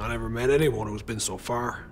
I never met anyone who's been so far.